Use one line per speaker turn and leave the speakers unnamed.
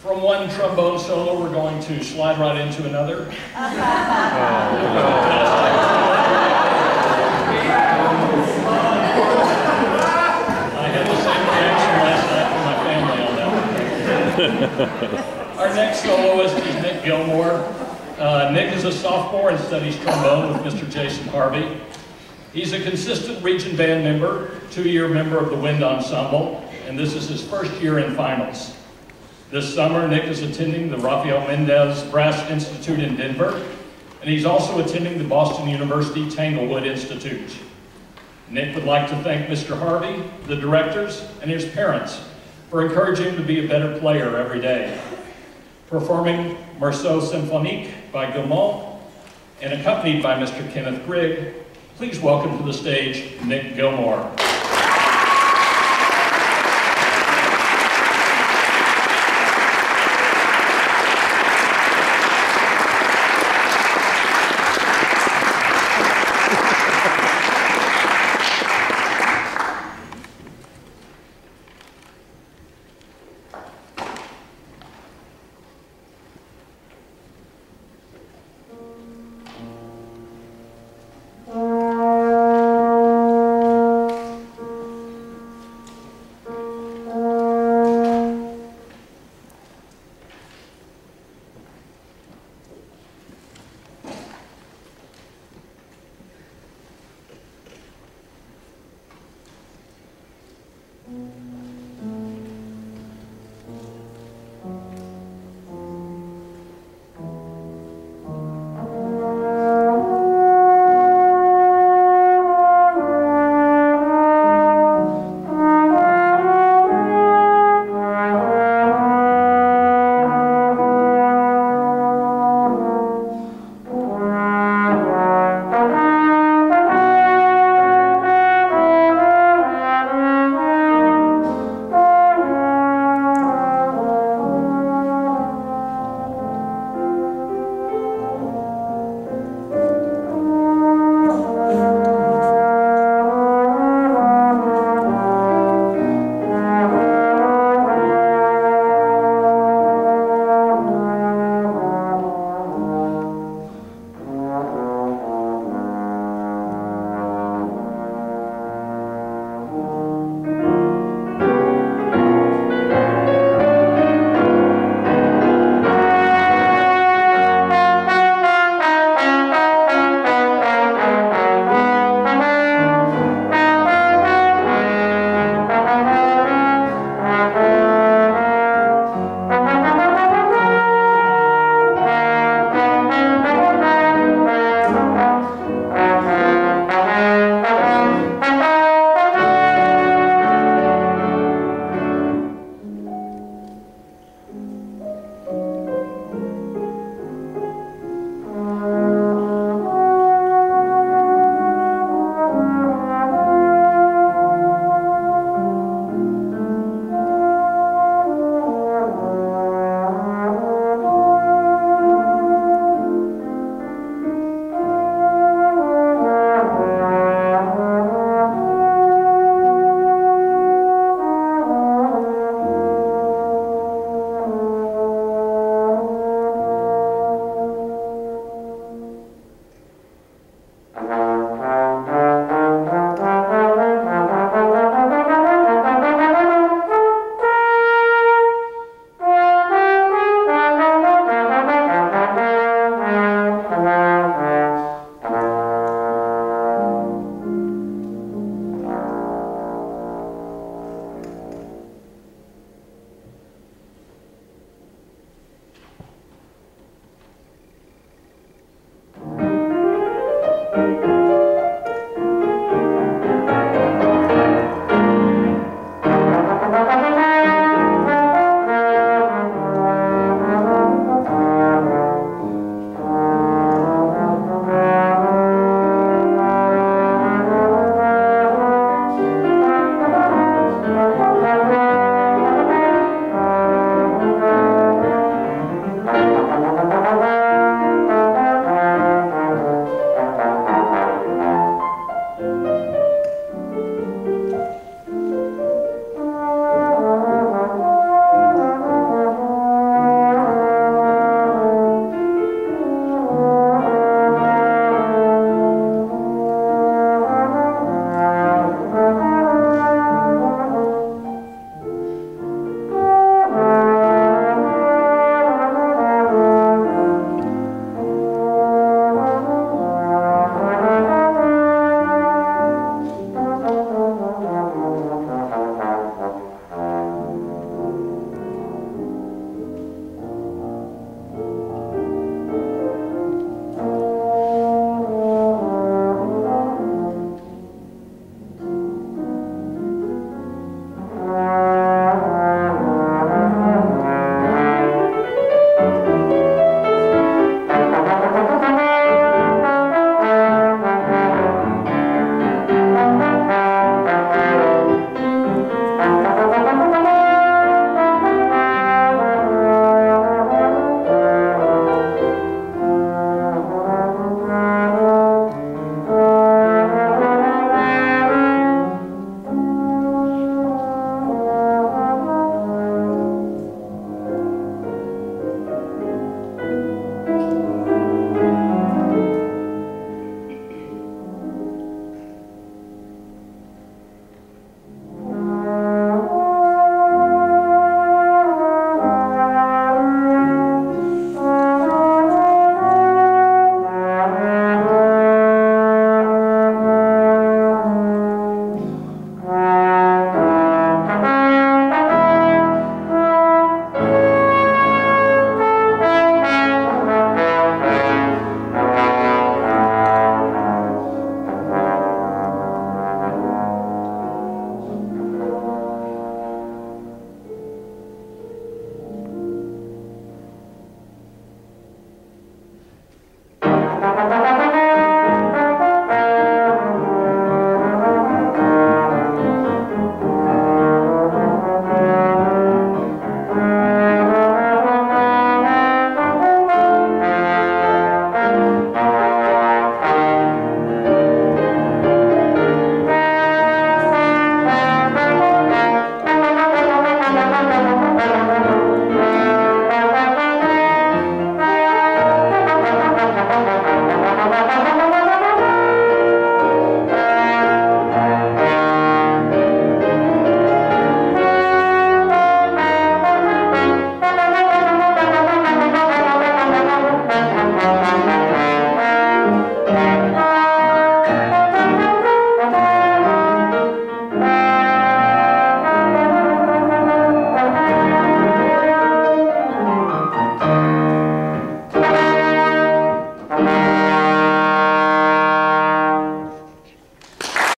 From one trombone solo, we're going to slide right into another. I had the same reaction last night from my family on that one. Our next soloist is Nick Gilmore. Uh, Nick is a sophomore and studies trombone with Mr. Jason Harvey. He's a consistent region band member, two-year member of the Wind Ensemble, and this is his first year in finals. This summer, Nick is attending the Rafael Mendez Brass Institute in Denver, and he's also attending the Boston University Tanglewood Institute. Nick would like to thank Mr. Harvey, the directors, and his parents for encouraging him to be a better player every day. Performing Morceau Symphonique by Guilmant and accompanied by Mr. Kenneth Grigg, please welcome to the stage Nick Gilmore.